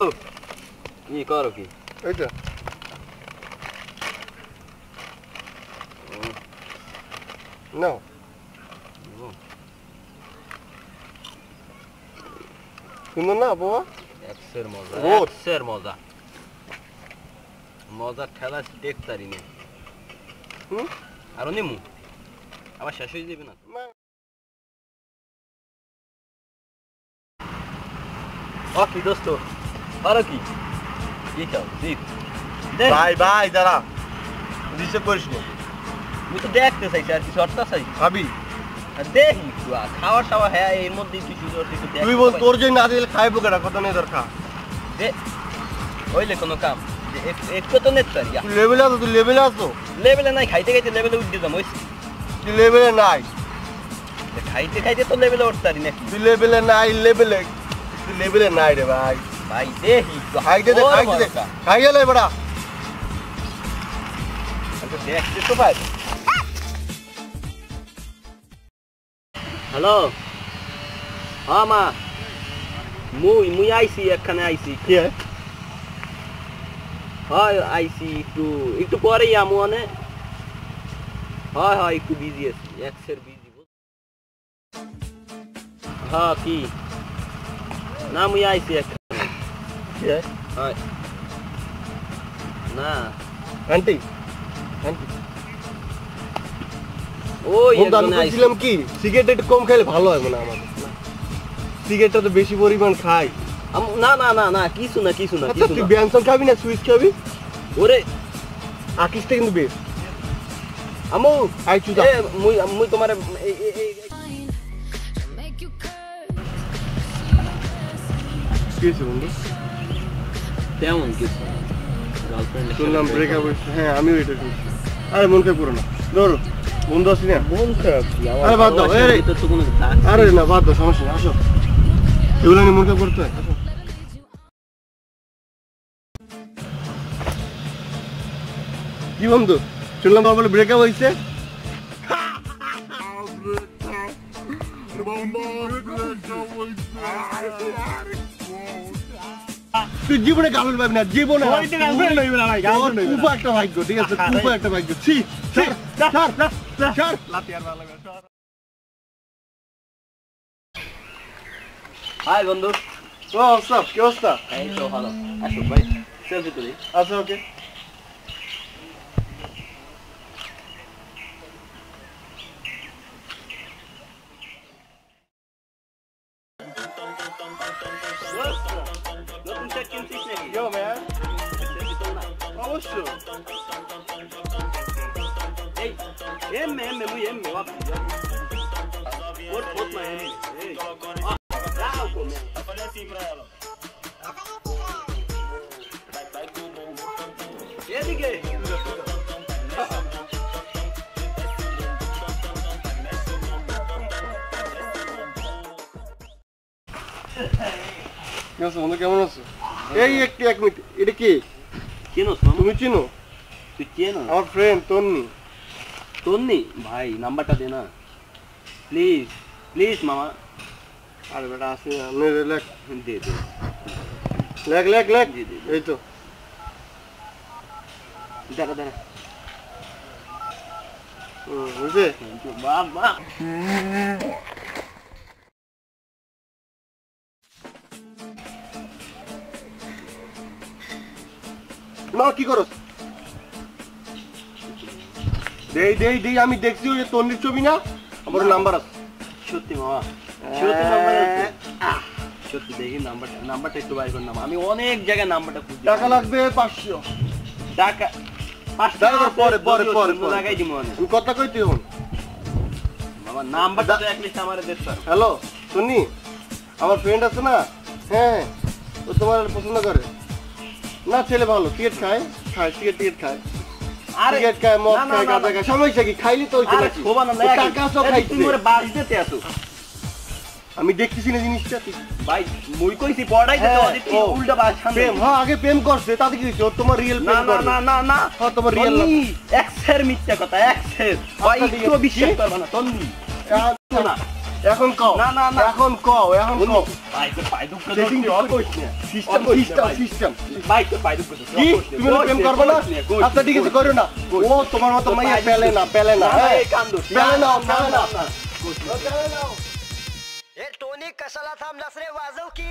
কি করো কি এই তো নাও সুন্দর না বাবা এক্সের মজা রোদ। এক্সের মজা মজার ঠেলা দেখতারি নে হুম? আরও নিমু আবার শেষ হয়ে যাবে না না ও কি দোস্ত আরও কি? কি খাও? দেখ ভাই ভাই দাঁড়া। ডিস্টার্ব করিস না। আমি তো দেখতে চাইছি আর কিছু অর্থ চাই। আর দেখি খাওয়া হ্যাঁ এর মধ্যে তুই শুধু একটু তুই বল তোর না দিলে খাইবো কেনা কত নেই দরকার? দে। হইলে কোনো কাম। একটু তো নেট পারি তুই লেভেলে আছো তুই লেভেলে আছো? লেভেলে নাই খাইতে খাইতে লেভেলে উঠতে যাম হইছে। তুই লেভেলে নাই। খাইতে খাইতে তো লেভেলে উঠতে পারি নাকি? তুই লেভেলে নাই লেভেলে তুই লেভেলে নাই রে ভাই। ভাই একটু খাইতে দে খাইতে দে। খাই গেলে বড়া তো দেখতে তো ভাই হ্যালো? হ্যাঁ মা। মুই মুই আইছি এখানে আইছি। কি হয় আইছি একটু একটু পরেই আমু অনে হয় হয় একটু বিজি আছি এক্সের বিজি হ্যাঁ কি? না মুই আইছি এখানে হয় হয় না আন্টি আন্টি ওই আমি। বলছিলাম কি সিগারেট একটু কম খাইলে ভালো হয় হয় আমার সিগারেটটা তো বেশি পরিমাণ খাই। না না না না কিছু না কিছু না আচ্ছা তুই না। ব্যানসন খাবি না সুইচ খাবি? ওরে। আকিসটা কিন্তু বেশ আমু আই চুদা। এ মুই মুই তোমারে. কি হয়েছে বন্ধু? তেমন কিছু গার্লফ্রেন্ড শুনলাম ব্রেকআপ হয়েছে। হ্যাঁ আমিও এটা শুনছি। আরে মন খারাপ করো না। ধরো বন্ধু আছি না? মন খারাপ কি আরে বাদ দাও, ভালোবাসার তো কোনো আরে না বাদ দাও সমস্যা নেই আসো। এগুলো নিয়ে মন খারাপ করতে হয় কি বন্ধু? শুনলাম তোমার বলে ব্রেকআপ হয়েছে। তুই জীবনে গার্লফ্রেন্ড পাবি না জীবনে তোর উপায় একটা ভাগ্য ঠিক আছে? একটা ভাগ্য। ছি ছাড় ছাড় ছাড়। হাই বন্ধু। ও সব কি অবস্থা? এই তো ভালো। আসো ভাই সেলফি তুলি। আচ্ছা ওকে। নতুন সেট কিনছিস নাকি ইয়ো ম্যান সেলফি তোল না অবশ্যই এই এমএ এমএ মুই এমএ ভাবছি ওট ওট মা এমএ এই রাও কো এদিকে ঠিক আছে বন্ধু কেমন আছো এই একটু এক মিনিট। এটা কি? মামু তুমি চিনো? তুই চেনো আমার ফ্রেন্ড তন্নি। তোর নেই ভাই নাম্বারটা দে না। প্লিজ প্লিজ মামা। আরে বেটা আসি না। লেখ। দে দে। লেখ লেখ লেখ। এই তো। দাঁড়া দাঁড়া। বুঝছে বাবা মা কি করো? দেই দেই দেই আমি দেখছি ওই যে তন্নির ছবি না? আমার নাম্বার আছে। সত্যি মামা সত্যি নাম্বার আছে। সত্যি দেখি নাম্বারটা নাম্বারটা একটু বাইর কর না আমি অনেক জায়গায় নাম্বারটা খুঁজছি। টাকা লাগবে পাঁচশো। টাকা পরে, পরে, যদিও পরে, শূন্য পরে। লাগাই দিব আমি কথা মামা নাম্বারটা তো অ্যাটলিস্ট আমার দেখতে পারো হ্যালো তন্নি আমার ফ্রেন্ড আছে না? হ্যাঁ ও তোমার পছন্দ করে। না ছেলে ভালো সিগারেট খায় খায় সিগারেট টিকেট খায়। সিগারেট খায় মদ না, না, খায় গাঁজা খায় সমস্যা কি খাইলি তো হইছে আরে নাকি? শোভা না ও লাগে। টাকা সব এই, খাইছে। তুমি ওরে বাস দিতে আসো। আমি দেখতেছি না জিনিসটা। ভাই মুই কইছি পড়াই দিতে হ্যাঁ, কি উল্টা বাস প্রেম হ্যাঁ আগে প্রেম করছে তাতে কি হইছে তোমার রিয়েল না প্রেম না না না না। হ্যাঁ তোমার রিয়েল এক্সের মিথ্যা কথা এক্সের ভাই ঠিক একটু আছে। বিশ্বাস করবে না তন্নি। না। এখন কও না, না, না। এখন কও এখন কও ভাই তো পাই দুঃখ সেটিং অফ কইছ না সিস্টেম সিস্টেম সিস্টেম ভাই তো পাই দুঃখ কি তুমি না প্রেম করবে না আচ্ছা ঠিক আছে করো না ও তোমার মতো মাইয়া পেলে না পেলে না হ্যাঁ পেলে না পেলে না পেলে না ए टोनी कशाला थांबलास रे वाजव की